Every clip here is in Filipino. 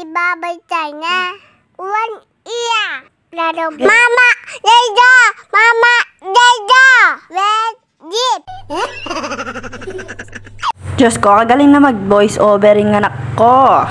si Babay China. One iya. Laro. Mama, Dada! Mama, Dada! Red Jeep. Diyos ko, kagaling na mag-voice over yung anak ko.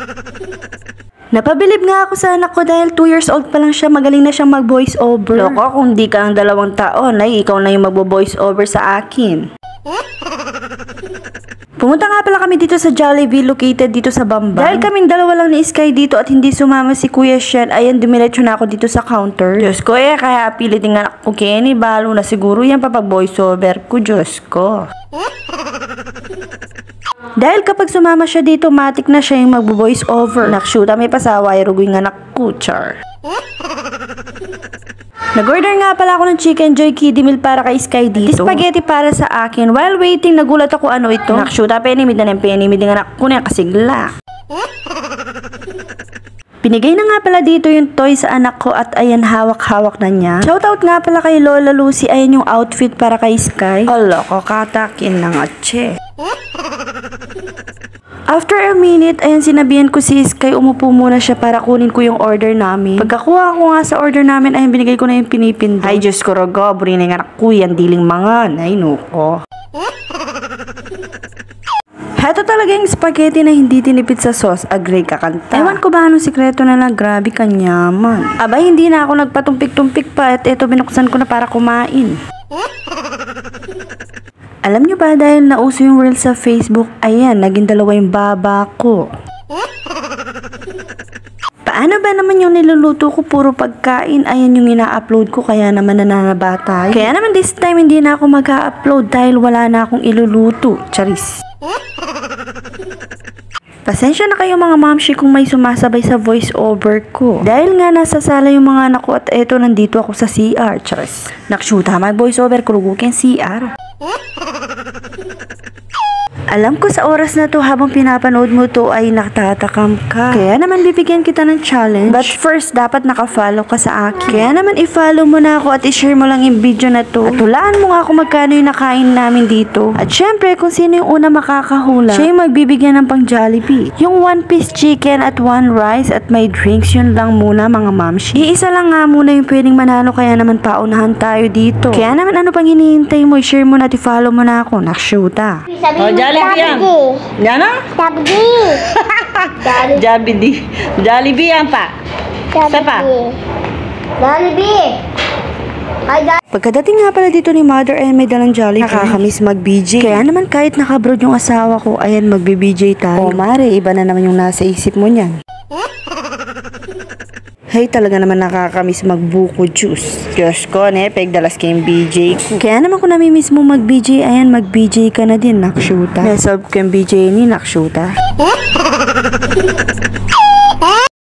Napabilib nga ako sa anak ko dahil 2 years old pa lang siya, magaling na siyang mag-voice over. Loko, kung di ka ng dalawang taon, ay ikaw na yung mag-voice over sa akin. Pumunta nga pala kami dito sa Jollibee located dito sa Bamba. Dahil kaming dalawa lang ni Sky dito at hindi sumama si Kuya Shen, ayan dumiretso na ako dito sa counter. Diyos ko eh, kaya pilitin nga ako Kenny, balo na siguro yan papag voice over ko, Diyos ko. Dahil kapag sumama siya dito, matik na siya yung magbo-voice over. Nakshuta may pasaway, rugoy nga nakkuchar. Nag-order nga pala ako ng chicken joy kiddie meal para kay Sky dito. Spaghetti para sa akin. While waiting, nagulat ako ano ito. Nakshuta, penimid na ng penimid nga ako na kasigla. Binigay na nga pala dito yung toy sa anak ko at ayan hawak-hawak na niya. Shoutout nga pala kay Lola Lucy, ayan yung outfit para kay Sky. Hala ko, katakin na nga, che. After a minute, ayan sinabihan ko si Sky, umupo muna siya para kunin ko yung order namin. Pagkakuha ko nga sa order namin, ayan binigay ko na yung pinipindot. Ay, Diyos ko, rogo, buri na yung anak ko, yan diling mga, ay nuko. Heto talaga yung spaghetti na hindi tinipid sa sauce, agree ka kanta. Ewan ko ba anong sikreto na lang, grabe kanyaman. Aba, hindi na ako nagpatumpik-tumpik pa at eto binuksan ko na para kumain. Alam nyo ba dahil nauso yung reels sa Facebook, ayan, naging dalawa yung baba ko. Paano ba naman yung niluluto ko puro pagkain? Ayan yung ina-upload ko kaya naman nananaba tayo. Kaya naman this time hindi na ako mag-upload dahil wala na akong iluluto. Charis. Pasensya na kayo mga mamshi kung may sumasabay sa voice over ko. Dahil nga nasa sala yung mga anak ko at eto nandito ako sa CR. Charis. Nakshuta mag voice over kurugugin CR. Ha ha ha! Alam ko sa oras na to habang pinapanood mo to ay natatakam ka. Kaya naman bibigyan kita ng challenge. But first, dapat nakafollow ka sa akin. Kaya naman i-follow mo na ako at i-share mo lang yung video na to. At hulaan mo nga kung magkano yung nakain namin dito. At syempre, kung sino yung una makakahula, siya yung magbibigyan ng pang Jollibee. Yung one piece chicken at one rice at may drinks, yun lang muna mga mamshi. Iisa lang nga muna yung pwedeng manalo kaya naman paunahan tayo dito. Kaya naman ano pang hinihintay mo, i-share mo na at i-follow mo na ako. Nakshuta. Sabi Oh, Jollibee yan. Ah? Sabdi. Jollibee. Jollibee yan pa. Isa pa. Jollibee. Ay, Jollibee. Pagkadating nga pala dito ni Mother ay may dalang Jollibee. Nakakamiss mag-BJ. Kaya naman kahit nakabroad yung asawa ko, ayan mag-BJ tayo. O mare, iba na naman yung nasa isip mo niyan. Hay, talaga naman nakakamiss magbuko juice. Diyos ko, ne, pegdalas kayong BJ ko. Kaya naman kung namimiss mo mag-BJ, ayan, mag-BJ ka na din, nakshuta. Nasolve ko yung BJ ni nakshuta.